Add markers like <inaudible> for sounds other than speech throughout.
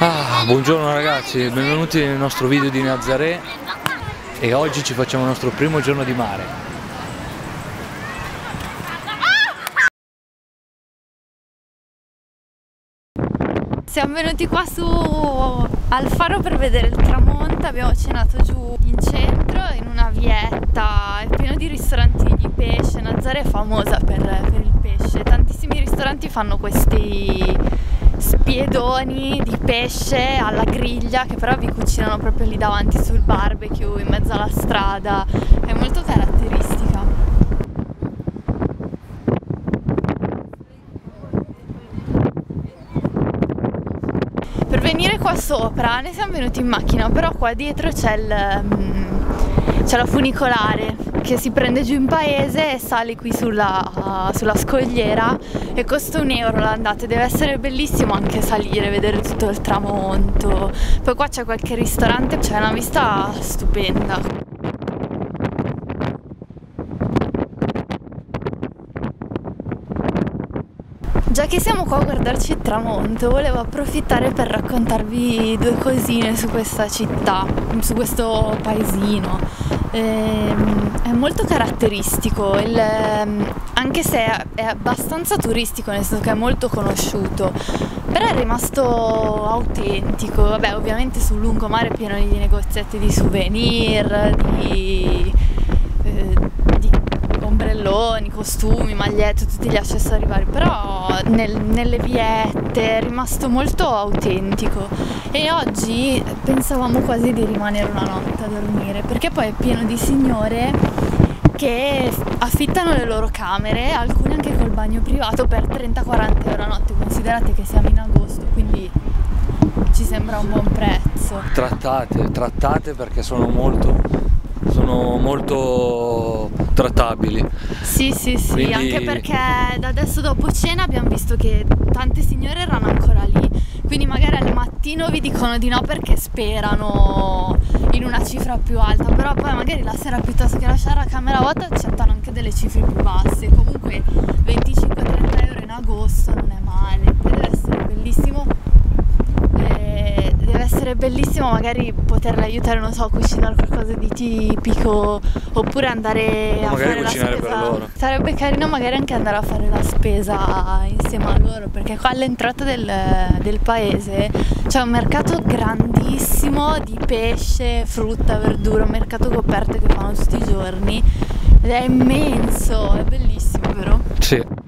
Ah, buongiorno ragazzi, benvenuti nel nostro video di Nazaré e oggi ci facciamo il nostro primo giorno di mare. Siamo venuti qua su al faro per vedere il tramonto, abbiamo cenato giù in centro in una vietta, è pieno di ristoranti di pesce, Nazaré è famosa per, per il pesce, tantissimi ristoranti fanno questi spiedoni di pesce alla griglia che però vi cucinano proprio lì davanti sul barbecue in mezzo alla strada. È molto caratteristica. Per venire qua sopra ne siamo venuti in macchina però qua dietro c'è il mm, c'è la funicolare che si prende giù in paese e sali qui sulla, uh, sulla scogliera e costa un euro l'andata. Deve essere bellissimo anche salire vedere tutto il tramonto. Poi qua c'è qualche ristorante c'è una vista stupenda. Già che siamo qua a guardarci il tramonto, volevo approfittare per raccontarvi due cosine su questa città, su questo paesino. Ehm, è molto caratteristico, il, ehm, anche se è, abbastanza turistico, nel senso che è molto conosciuto, però è rimasto autentico. Vabbè, ovviamente sul lungomare è pieno di negozietti di souvenir, di ombrelloni, costumi, magliette, tutti gli accessori vari, però nel, nelle viette è rimasto molto autentico e oggi pensavamo quasi di rimanere una notte a dormire perché poi è pieno di signore che affittano le loro camere, alcune anche col bagno privato per 30-40 euro a notte, considerate che siamo in agosto, quindi ci sembra un buon prezzo. Trattate, trattate perché sono molto sono molto trattabili. Sì, sì, sì, Quindi... anche perché da adesso dopo cena abbiamo visto che tante signore erano ancora lì. Quindi magari al mattino vi dicono di no perché sperano in una cifra più alta, però poi magari la sera piuttosto che lasciare la camera vuota accettano anche delle cifre più basse. Comunque 25-30 euro in agosto non è male, poi deve essere bellissimo essere bellissimo magari poterle aiutare, non so, a cucinare qualcosa di tipico oppure andare o a fare la spesa. Sarebbe carino magari anche andare a fare la spesa insieme a loro perché qua all'entrata del, del paese c'è un mercato grandissimo di pesce, frutta, verdura, un mercato coperto che fanno tutti i giorni ed è immenso, è bellissimo, vero? Sì.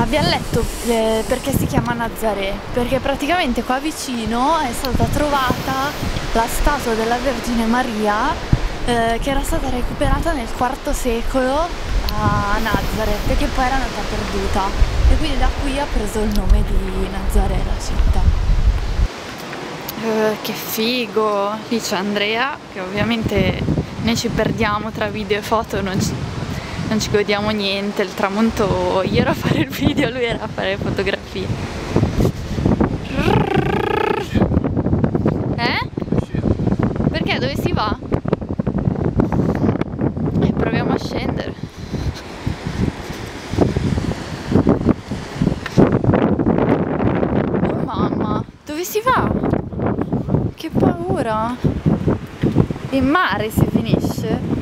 abbiamo letto eh, perché si chiama Nazaré perché praticamente qua vicino è stata trovata la statua della Vergine Maria eh, che era stata recuperata nel IV secolo a Nazareth che poi era andata perduta e quindi da qui ha preso il nome di Nazaré la città Uh, che figo! Lì c'è Andrea, che ovviamente ne ci perdiamo tra video e foto, non ci, non ci godiamo niente. Il tramonto io ero a fare il video, lui era a fare le fotografie. Eh? Perché? Dove si va? Eh, proviamo a scendere. Oh mamma, dove si va? Che paura! In mare si finisce?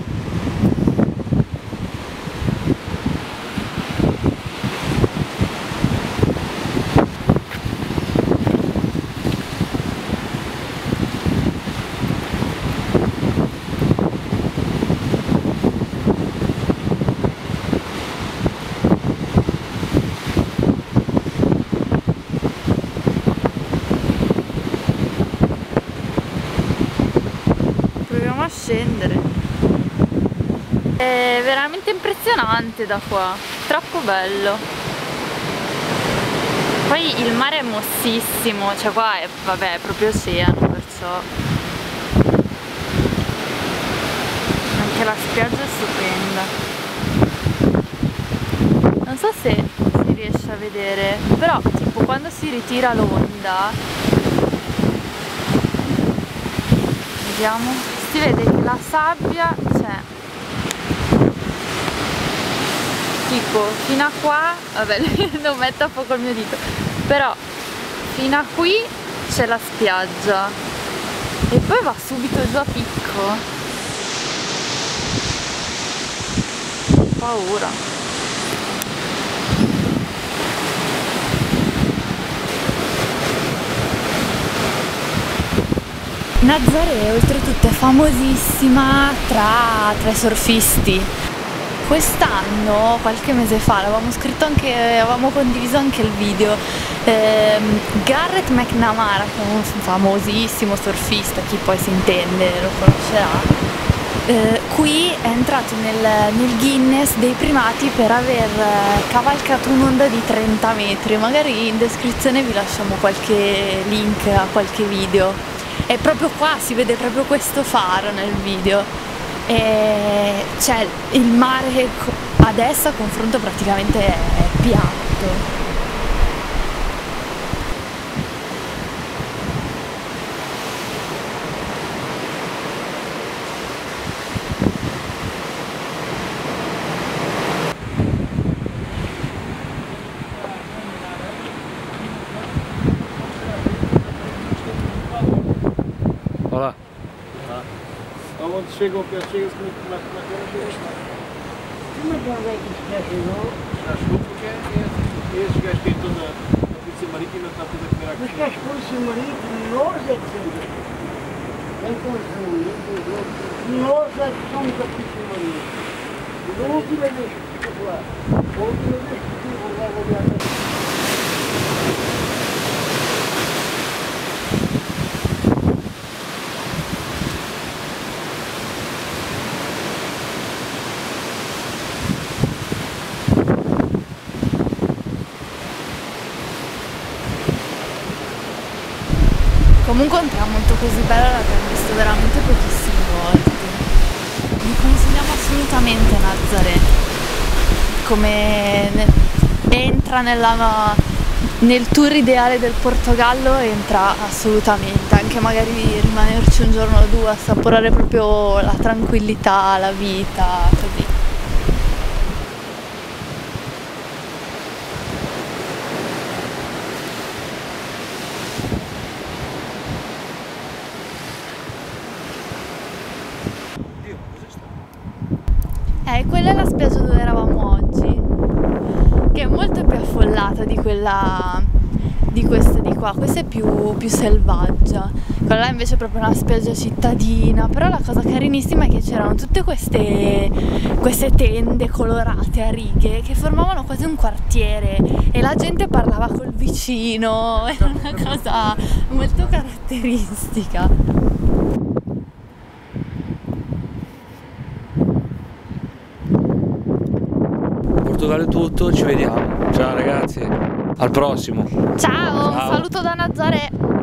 Scendere. È veramente impressionante da qua, troppo bello. Poi il mare è mossissimo, cioè qua è, vabbè, è proprio oceano, perciò anche la spiaggia è stupenda. Non so se si riesce a vedere, però tipo quando si ritira l'onda, vediamo, si vede che la sabbia c'è. Tipo fino a qua, vabbè <laughs> lo metto a poco il mio dito, però fino a qui c'è la spiaggia e poi va subito giù a picco. Paura. Nazaré oltretutto è famosissima tra, tra i surfisti. Quest'anno, qualche mese fa, l'avevamo scritto anche, avevamo condiviso anche il video, ehm, Garrett McNamara, che è un famosissimo surfista, chi poi si intende lo conoscerà, eh, qui è entrato nel, nel, Guinness dei primati per aver cavalcato un'onda di 30 metri, magari in descrizione vi lasciamo qualche link a qualche video e proprio qua si vede proprio questo faro nel video. E cioè il mare adesso a confronto praticamente è piatto Olha lá. Tá. Onde chegou o pé, chega Como é que onde é que isto já chegou? Já chegou porque é, é, esses gajos que estão na, na Polícia Marítima está tudo a comer Mas aqui. que as polícias marítimas, nós é que somos. Em conjunto, nós é que somos a polícia marítima. E da última vez que estive lá, a última vez que estive lá, vou olhar Comunque un tramonto così bello l'abbiamo visto veramente pochissime volte. Vi consigliamo assolutamente Nazaré. Come ne- entra nella, nel tour ideale del Portogallo entra assolutamente, anche magari rimanerci un giorno o due, assaporare proprio la tranquillità, la vita, così. Eh, quella è la spiaggia dove eravamo oggi, che è molto più affollata di quella di questa di qua, questa è più, più selvaggia, quella là invece è proprio una spiaggia cittadina, però la cosa carinissima è che c'erano tutte queste, queste tende colorate a righe che formavano quasi un quartiere e la gente parlava col vicino, <laughs> era una cosa molto caratteristica. Portogallo è tutto, ci vediamo. Ciao ragazzi, al prossimo. Ciao, un Ciao. saluto da Nazaré!